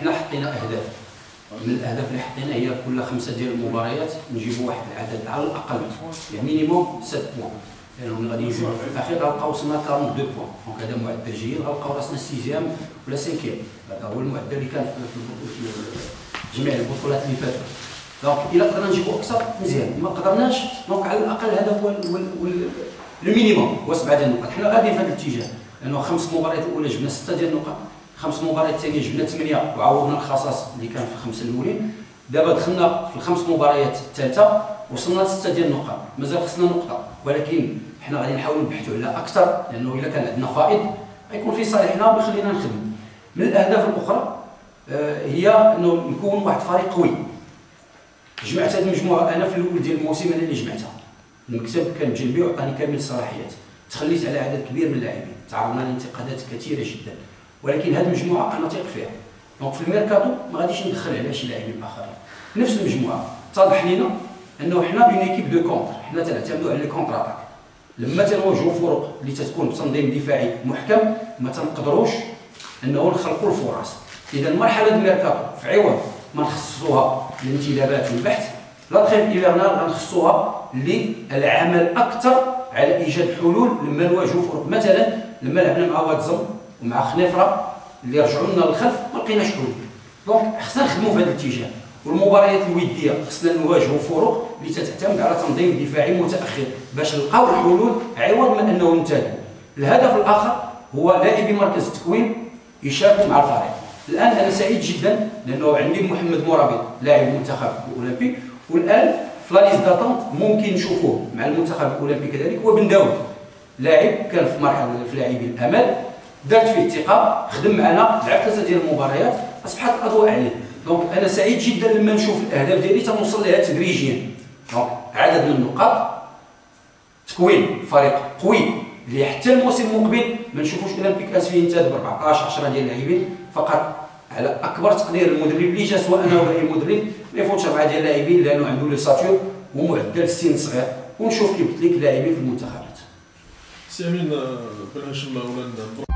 حنا حطينا أهداف. من الأهداف اللي حطينا هي كل خمسة ديال المباريات نجيبوا واحد العدد على الأقل. يعني minimum 7 points لانهم غادي يجيو في الأخير غنلقاو وصلنا 42 points donc هذا معدل جيد. غنلقاو راسنا sixième ولا cinquième هذا هو المعدل اللي كان في جميع البطولات اللي فاتوا. donc إلا قدرنا نجيبوا أكثر مزيان. ما قدرناش donc على الأقل هذا هو ال minimum. هو سبعه ديال النقاط؟ حنا غاديين في هذا الاتجاه. لأنه خمس مباريات الأولى جبنا ستة ديال النقاط. خمس مباريات الثانية جبنا ثمانية. وعوضنا الخصاص اللي كان في الخمسه الأولين. دابا دخلنا في الخمس مباريات الثالثة. وصلنا لستة ديال النقاط. مازال خصنا نقطة. ولكن حنا غادي نحاولوا نبحثوا على أكثر. لأنه إلا كان عندنا فائض غيكون في صالحنا ويخلينا نخدموا. من الأهداف الأخرى آه، هي أنه نكون واحد الفريق قوي. جمعت هذه المجموعة. أنا في الأول ديال الموسم أنا اللي جمعتها. المكتب كان بجنبي وعطاني كامل الصلاحيات تخليت على عدد كبير من اللاعبين. تعرضنا لانتقادات كثيرة جدا. ولكن هذه المجموعة أنا ثيق فيها. donc في الميركاتو ما غاديش ندخل على شي لاعبين آخرين. نفس المجموعة. اتضح لينا أنه حنا une équipe de contre حنا تنعتمدوا على les contre-attaques لما تنواجهوا فرق اللي تتكون بتنظيم دفاعي محكم ما تنقدروش أنه نخلقوا الفرص. اذا مرحلة الميركاتو في عوض ما نخصصوها للانتدابات والبحث la trêve hivernale غنخصوها للعمل أكثر على إيجاد حلول لما نواجهوا فرق مثلا لما لعبنا مع واد زم ومع خنيفرة اللي رجعوا لنا للخلف ما لقيناش حلول. donc خصنا نخدموا في هذا الاتجاه. والمباريات الودية خصنا نواجهوا فرق اللي تعتمد على تنظيم دفاعي متأخر باش نلقاو الحلول عوض من أنه ننتهي الهدف الآخر هو لاعبي مركز التكوين يشاركوا مع الفريق الآن أنا سعيد جدا لأنه عندي محمد مرابط لاعب المنتخب الأولمبي والآن في la liste d'attente ممكن نشوفوه مع المنتخب الأولمبي كذلك هو بن داود لاعب كان في مرحلة في لاعبي الأمل درت فيه الثقة خدم معنا لعب ثلاثة ديال المباريات أصبحت الاضواء عليه. donc أنا سعيد جدا لما نشوف الأهداف ديالي تنوصل لها تدريجيا. donc عدد من النقاط تكوين فريق قوي اللي حتى الموسم المقبل ما نشوفوش أولمبيك اسفي ينتهي ب 14 10 ديال اللاعبين فقط على أكبر تقدير المدرب اللي جا سواء أنا ولا اي مدرب. ما يفوتش اربعه ديال اللاعبين لأنه عنده l'ossature ومعدل السن صغير. ونشوف كيف قلت لك في المنتخبات. سي أمين بن هاشم ولا